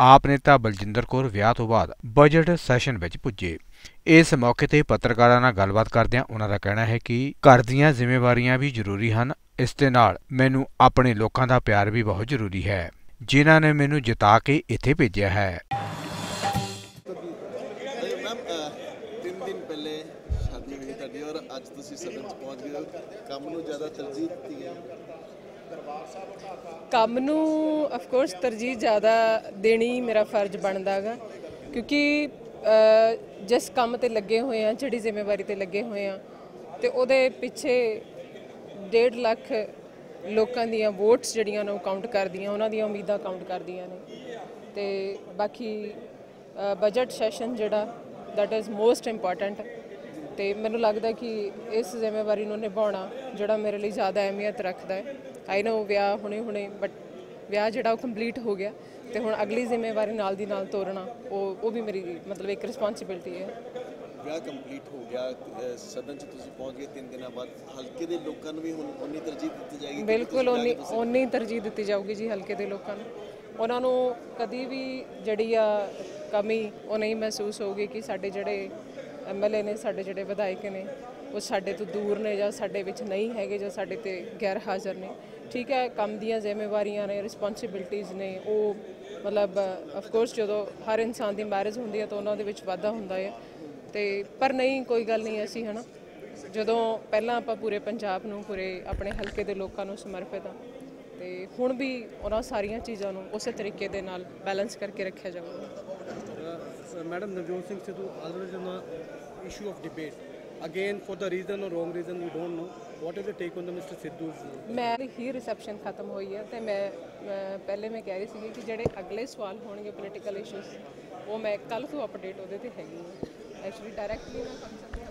ਆਪ ਨੇਤਾ ਬਲਜਿੰਦਰ ਕੌਰ ਵਿਆਹ ਤੋਂ ਬਾਅਦ ਬਜਟ ਸੈਸ਼ਨ ਵਿੱਚ ਪੁੱਜੇ। ਇਸ ਮੌਕੇ ਤੇ ਪੱਤਰਕਾਰਾਂ ਨਾਲ ਗੱਲਬਾਤ ਕਰਦਿਆਂ ਉਹਨਾਂ ਦਾ ਕਹਿਣਾ ਹੈ ਕਿ ਘਰ ਦੀਆਂ ਜ਼ਿੰਮੇਵਾਰੀਆਂ ਵੀ ਜ਼ਰੂਰੀ ਹਨ। ਇਸ ਦੇ ਨਾਲ ਮੈਨੂੰ ਆਪਣੇ ਲੋਕਾਂ ਦਾ ਪਿਆਰ ਵੀ ਬਹੁਤ ਜ਼ਰੂਰੀ ਹੈ, ਜਿਨ੍ਹਾਂ ਨੇ ਮੈਨੂੰ ਜਿਤਾ ਕੇ ਇੱਥੇ ਭੇਜਿਆ ਹੈ। ਅੱਜ ਤੁਸੀਂ ਸਦਨ ਚ ਪਹੁੰਚ ਗਏ ਕੰਮ ਨੂੰ ਜ਼ਿਆਦਾ ਤਰਜੀਹ ਦਿੱਤੀ ਹੈ। ਕੰਮ ਨੂੰ ਆਫ ਕੋਰਸ ਤਰਜੀਹ ਜ਼ਿਆਦਾ ਦੇਣੀ ਮੇਰਾ ਫਰਜ਼ ਬਣਦਾਗਾ, ਕਿਉਂਕਿ ਜਿਸ ਕੰਮ ਤੇ ਲੱਗੇ ਹੋਏ ਆ ਜਿਹੜੀ ਜ਼ਿੰਮੇਵਾਰੀ ਤੇ ਲੱਗੇ ਹੋਏ ਆ ਤੇ ਉਹਦੇ ਪਿੱਛੇ 1.5 ਲੱਖ ਲੋਕਾਂ ਦੀਆਂ ਵੋਟਸ ਜਿਹੜੀਆਂ ਨੇ ਉਹ ਕਾਊਂਟ ਕਰਦੀਆਂ, ਉਹਨਾਂ ਦੀਆਂ ਉਮੀਦਾਂ ਕਾਊਂਟ ਕਰਦੀਆਂ ਨੇ। ਤੇ ਬਾਕੀ ਬਜਟ ਸੈਸ਼ਨ ਜਿਹੜਾ ਦੈਟ ਇਜ਼ ਮੋਸਟ ਇੰਪੋਰਟੈਂਟ ਤੇ ਮੈਨੂੰ ਲੱਗਦਾ ਕਿ ਇਸ ਜ਼ਿੰਮੇਵਾਰੀ ਨੂੰ ਨਿਭਾਉਣਾ ਜਿਹੜਾ ਮੇਰੇ ਲਈ ਜ਼ਿਆਦਾ ਅਹਿਮੀਅਤ ਰੱਖਦਾ ਹੈ। ਆਈ ਨੋ ਵਿਆਹ ਹੁਣੇ ਹੁਣੇ ਬਟ ਵਿਆਹ ਜਿਹੜਾ ਉਹ ਕੰਪਲੀਟ ਹੋ ਗਿਆ ਤੇ ਹੁਣ ਅਗਲੀ ਜ਼ਿੰਮੇਵਾਰੀ ਨਾਲ ਦੀ ਨਾਲ ਤੋਰਨਾ ਉਹ ਉਹ ਵੀ ਮੇਰੀ ਮਤਲਬ ਇੱਕ ਰਿਸਪੌਂਸਿਬਿਲਟੀ ਹੈ। ਵਿਆਹ ਕੰਪਲੀਟ ਹੋ ਗਿਆ ਸਦਨ ਚ ਤੁਸੀਂ ਪਹੁੰਚ ਗਏ ਤਿੰਨ ਦਿਨਾਂ ਬਾਅਦ ਹਲਕੇ ਦੇ ਲੋਕਾਂ ਨੂੰ ਵੀ ਹੁਣ ਉਨੀ ਤਰਜੀਹ ਦਿੱਤੀ ਜਾਏਗੀ ਬਿਲਕੁਲ ਓਨੀ ਓਨੀ ਤਰਜੀਹ ਦਿੱਤੀ ਜਾਊਗੀ ਜੀ ਹਲਕੇ ਦੇ ਲੋਕਾਂ ਨੂੰ। ਉਹਨਾਂ ਨੂੰ ਕਦੀ ਵੀ ਜਿਹੜੀ ਆ ਕਮੀ ਉਹ ਨਹੀਂ ਮਹਿਸੂਸ ਹੋਊਗੀ ਕਿ ਸਾਡੇ ਜਿਹੜੇ ਐਮਐਲਏ ਨੇ ਸਾਡੇ ਜਿਹੜੇ ਵਿਧਾਇਕ ਨੇ ਉਹ ਸਾਡੇ ਤੋਂ ਦੂਰ ਨੇ ਜਾਂ ਸਾਡੇ ਵਿੱਚ ਨਹੀਂ ਹੈਗੇ ਜਾਂ ਸਾਡੇ ਤੇ ਗੈਰ ਹਾਜ਼ਰ ਨੇ। ਠੀਕ ਹੈ ਕੰਮ ਦੀਆਂ ਜ਼ਿੰਮੇਵਾਰੀਆਂ ਨੇ ਰਿਸਪੌਂਸਿਬਿਲਟੀਆਂ ਨੇ ਉਹ ਮਤਲਬ ਆਫ ਕੋਰਸ ਜਦੋਂ ਹਰ ਇਨਸਾਨ ਦੀ ਮੈਰਿਜ ਹੁੰਦੀ ਹੈ ਤਾਂ ਉਹਨਾਂ ਦੇ ਵਿੱਚ ਵਾਧਾ ਹੁੰਦਾ ਹੈ ਤੇ ਪਰ ਨਹੀਂ ਕੋਈ ਗੱਲ ਨਹੀਂ ਅਸੀਂ ਹਨਾ ਜਦੋਂ ਪਹਿਲਾਂ ਆਪਾਂ ਪੂਰੇ ਪੰਜਾਬ ਨੂੰ ਪੂਰੇ ਆਪਣੇ ਹਲਕੇ ਦੇ ਲੋਕਾਂ ਨੂੰ ਸਮਰਪਿਤ ਆ ਤੇ ਹੁਣ ਵੀ ਉਹਨਾਂ ਸਾਰੀਆਂ ਚੀਜ਼ਾਂ ਨੂੰ ਉਸੇ ਤਰੀਕੇ ਦੇ ਨਾਲ ਬੈਲੈਂਸ ਕਰਕੇ ਰੱਖਿਆ ਜਾਊਗਾ madam Navjot Singh Singh Sidhu, always on the. Again, for the reason or wrong reason, we don't know. What is the take on the Mr. Sidhu's? ਮੈਂ ਹੀ ਰਿਸੈਪਸ਼ਨ ਖਤਮ ਹੋਈ ਹੈ ਤੇ ਮੈਂ ਮੈਂ ਪਹਿਲੇ ਮੈਂ ਕਹਿ ਰਹੀ ਸੀਗੀ ਕਿ ਜਿਹੜੇ ਅਗਲੇ ਸਵਾਲ ਹੋਣਗੇ ਪੋਲੀਟੀਕਲ ਇਸ਼ੂਸ ਉਹ ਮੈਂ ਕੱਲ ਤੋਂ ਅਪਡੇਟ ਉਹਦੇ ਤੇ ਹੈਗੀ ਹਾਂ ਐਕਚੁਅਲੀ ਡਾਇਰੈਕਟਲੀ ਮੈਂ ਫੰਕਸ਼ਨ